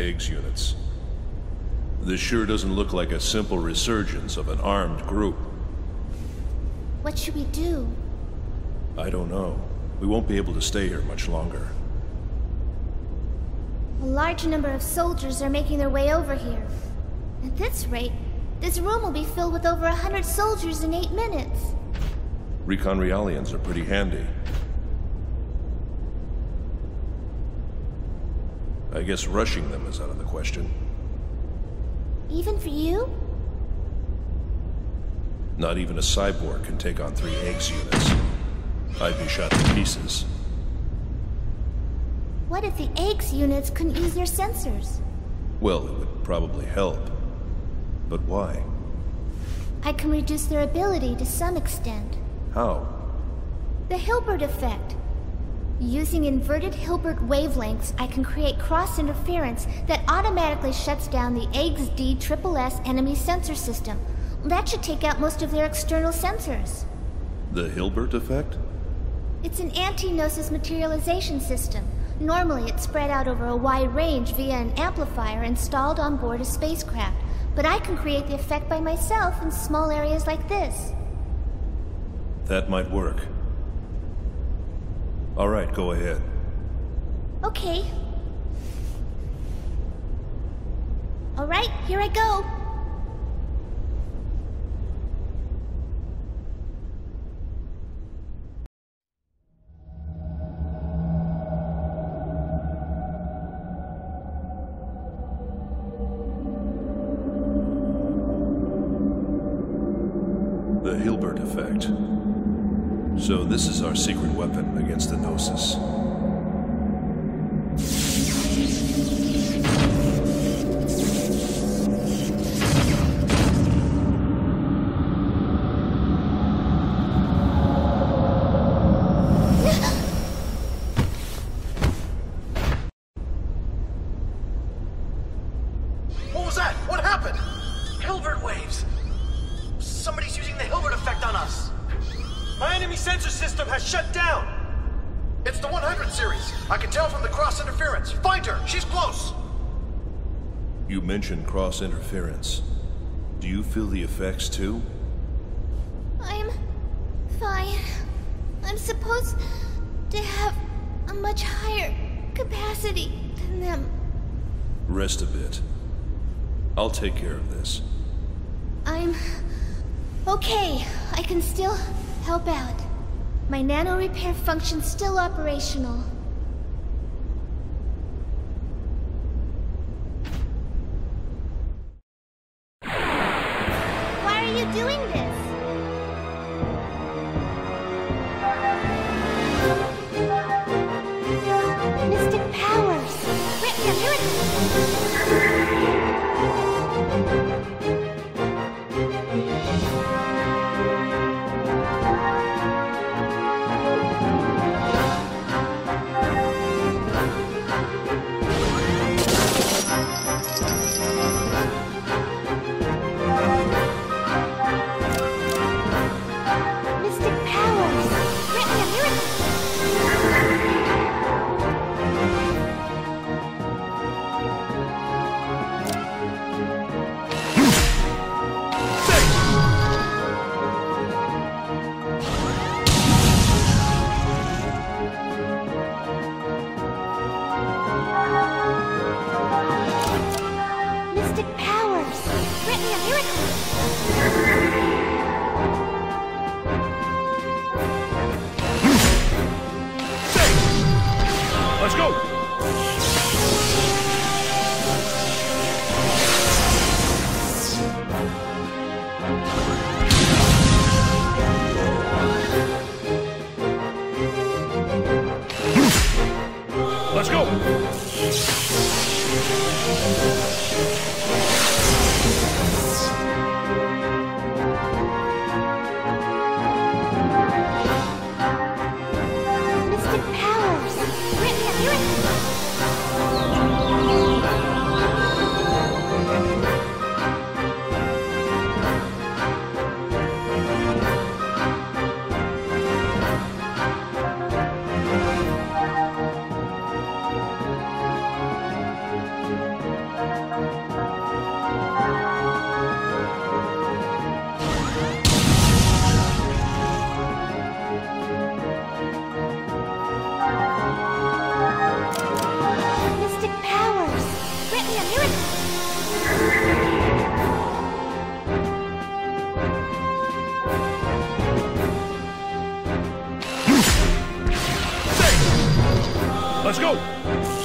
eggs units. This sure doesn't look like a simple resurgence of an armed group. What should we do? I don't know. We won't be able to stay here much longer. A large number of soldiers are making their way over here. At this rate, this room will be filled with over a hundred soldiers in eight minutes. Recon Realians are pretty handy. I guess rushing them is out of the question. Even for you? Not even a cyborg can take on three eggs units. I'd be shot to pieces. What if the eggs units couldn't use their sensors? Well, it would probably help. But why? I can reduce their ability to some extent. How? The Hilbert effect. Using inverted Hilbert wavelengths, I can create cross-interference that automatically shuts down the eggs-D triple S enemy sensor system. That should take out most of their external sensors. The Hilbert effect? It's an anti-gnosis materialization system. Normally, it's spread out over a wide range via an amplifier installed on board a spacecraft. But I can create the effect by myself in small areas like this. That might work. All right, go ahead. Okay. All right, here I go. The Hilbert effect. So this is our secret weapon against the Gnosis. Shut down. It's the 100 series. I can tell from the cross interference. Find her. She's close. You mentioned cross interference. Do you feel the effects too? I'm fine. I'm supposed to have a much higher capacity than them. Rest a bit. I'll take care of this. I'm okay. I can still help out. My nano repair function's still operational. Why are you doing this? Fantastic powers! Grant me a miracle! Let's go!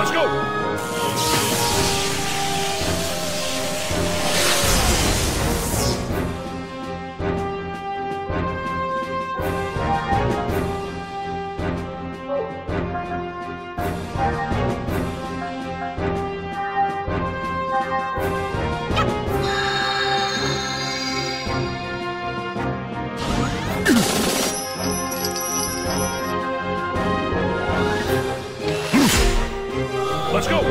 Let's go! Let's go!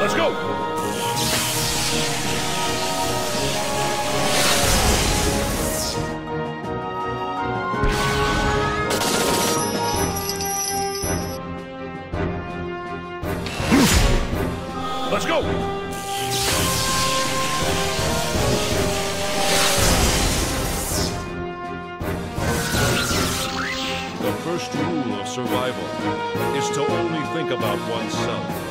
Let's go! Go! The first rule of survival is to only think about oneself.